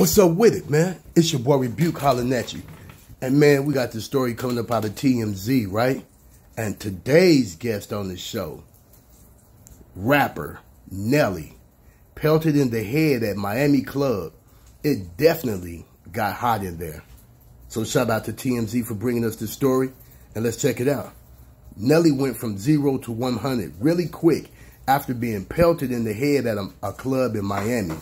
What's up with it, man? It's your boy Rebuke hollering at you. And man, we got this story coming up out of TMZ, right? And today's guest on the show, rapper Nelly, pelted in the head at Miami Club. It definitely got hot in there. So shout out to TMZ for bringing us this story, and let's check it out. Nelly went from zero to 100 really quick after being pelted in the head at a, a club in Miami.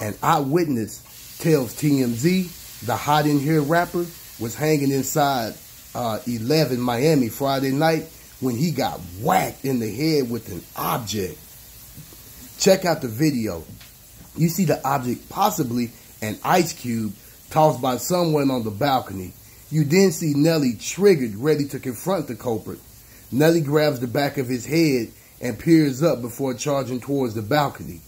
An eyewitness tells TMZ the hot in here rapper was hanging inside uh, 11 Miami Friday night when he got whacked in the head with an object. Check out the video. You see the object possibly an ice cube tossed by someone on the balcony. You then see Nelly triggered, ready to confront the culprit. Nelly grabs the back of his head and peers up before charging towards the balcony.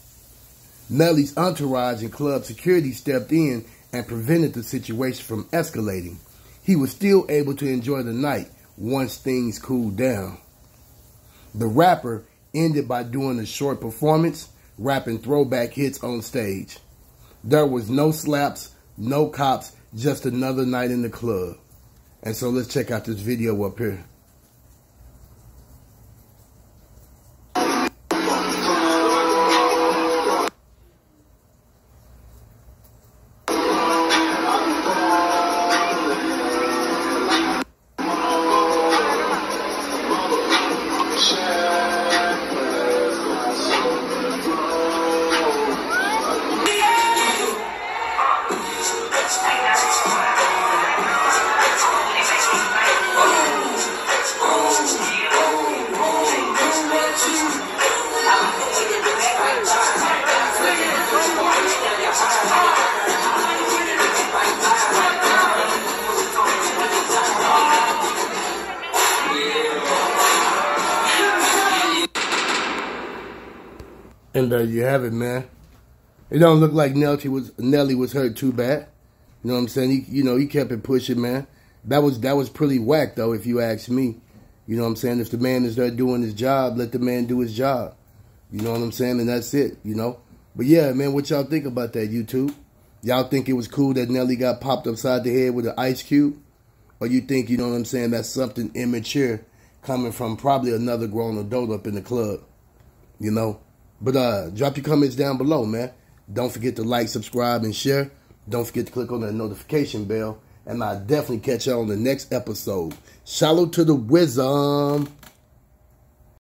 Nelly's entourage and club security stepped in and prevented the situation from escalating. He was still able to enjoy the night once things cooled down. The rapper ended by doing a short performance, rapping throwback hits on stage. There was no slaps, no cops, just another night in the club. And so let's check out this video up here. And there you have it, man. It don't look like Nelly was Nelly was hurt too bad. You know what I'm saying? He, you know, he kept it pushing, man. That was that was pretty whack, though, if you ask me. You know what I'm saying? If the man is there doing his job, let the man do his job. You know what I'm saying? And that's it. You know. But yeah, man, what y'all think about that, YouTube? Y'all think it was cool that Nelly got popped upside the head with an ice cube, or you think you know what I'm saying? That's something immature coming from probably another grown adult up in the club. You know. But uh, drop your comments down below, man. Don't forget to like, subscribe, and share. Don't forget to click on that notification bell. And I'll definitely catch y'all on the next episode. Shallow to the wisdom.